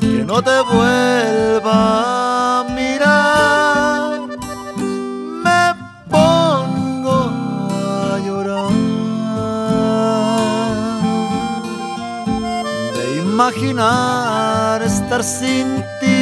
Que no te vuelva a mirar. Me pongo a llorar. De imaginar estar sin ti.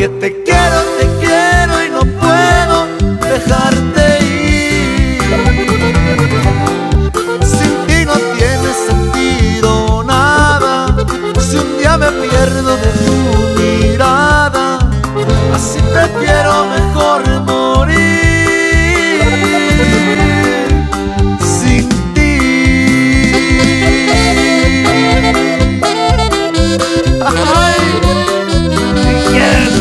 Porque te quiero, te quiero y no puedo dejarte ir. Sin ti no tiene sentido nada. Si un día me pierdo de tu mirada, así prefiero mejor morir.